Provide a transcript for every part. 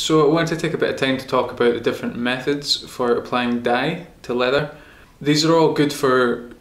So I wanted to take a bit of time to talk about the different methods for applying dye to leather. These are all good for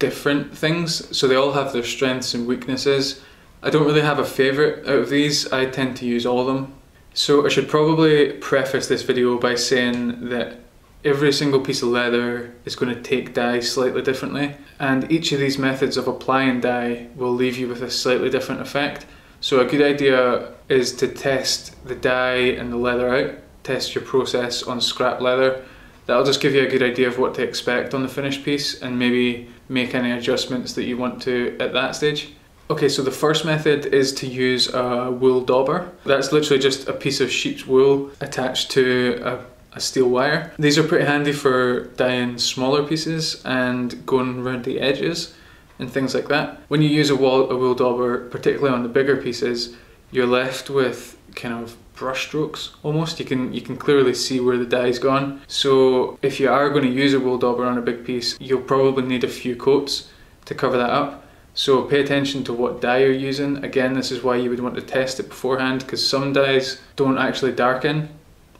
different things, so they all have their strengths and weaknesses. I don't really have a favourite out of these, I tend to use all of them. So I should probably preface this video by saying that every single piece of leather is going to take dye slightly differently and each of these methods of applying dye will leave you with a slightly different effect. So a good idea is to test the dye and the leather out, test your process on scrap leather. That'll just give you a good idea of what to expect on the finished piece and maybe make any adjustments that you want to at that stage. Okay, so the first method is to use a wool dauber. That's literally just a piece of sheep's wool attached to a a steel wire. These are pretty handy for dyeing smaller pieces and going around the edges and things like that. When you use a, wall, a wool dauber, particularly on the bigger pieces, you're left with kind of brush strokes almost. You can you can clearly see where the dye's gone. So if you are going to use a wool dauber on a big piece, you'll probably need a few coats to cover that up. So pay attention to what dye you're using. Again, this is why you would want to test it beforehand because some dyes don't actually darken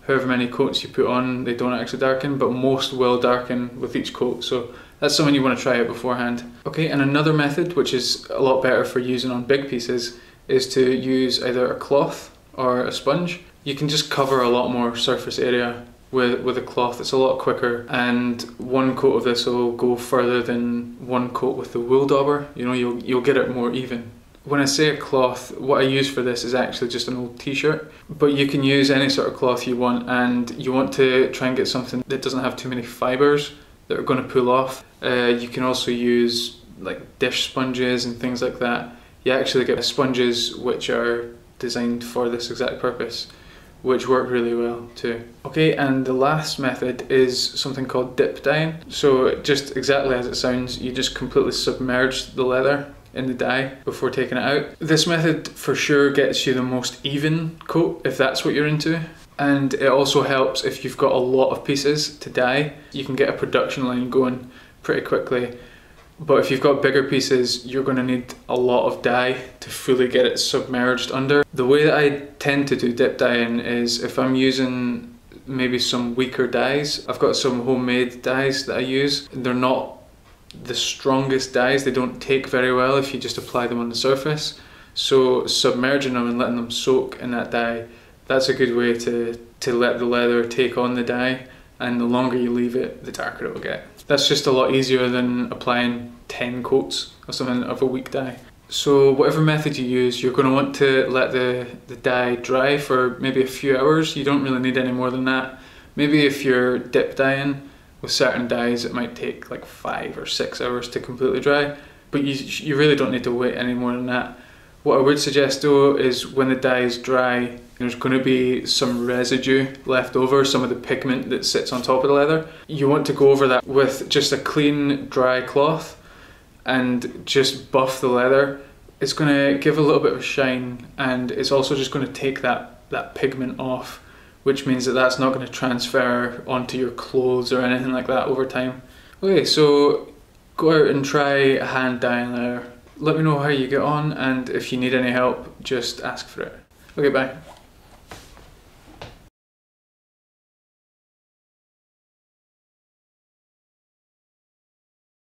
however many coats you put on, they don't actually darken, but most will darken with each coat. So that's something you want to try out beforehand. Okay, and another method, which is a lot better for using on big pieces, is to use either a cloth or a sponge. You can just cover a lot more surface area with, with a cloth. It's a lot quicker and one coat of this will go further than one coat with the wool dauber. You know, you'll, you'll get it more even. When I say a cloth, what I use for this is actually just an old t-shirt, but you can use any sort of cloth you want and you want to try and get something that doesn't have too many fibres that are going to pull off. Uh, you can also use like dish sponges and things like that. You actually get sponges which are designed for this exact purpose which work really well too. Okay, and the last method is something called dip dyeing. So just exactly as it sounds, you just completely submerge the leather in the dye before taking it out. This method for sure gets you the most even coat if that's what you're into. And it also helps if you've got a lot of pieces to dye. You can get a production line going pretty quickly. But if you've got bigger pieces, you're going to need a lot of dye to fully get it submerged under. The way that I tend to do dip dyeing is if I'm using maybe some weaker dyes, I've got some homemade dyes that I use. They're not the strongest dyes, they don't take very well if you just apply them on the surface. So submerging them and letting them soak in that dye, that's a good way to, to let the leather take on the dye and the longer you leave it, the darker it will get. That's just a lot easier than applying 10 coats of something of a weak dye. So whatever method you use, you're going to want to let the, the dye dry for maybe a few hours. You don't really need any more than that. Maybe if you're dip dyeing, with certain dyes it might take like five or six hours to completely dry but you, you really don't need to wait any more than that what I would suggest though is when the dye is dry there's going to be some residue left over, some of the pigment that sits on top of the leather. You want to go over that with just a clean dry cloth and just buff the leather. It's going to give a little bit of shine and it's also just going to take that, that pigment off which means that that's not going to transfer onto your clothes or anything like that over time. Okay, so go out and try a hand dyeing there. Let me know how you get on and if you need any help, just ask for it. Okay, bye.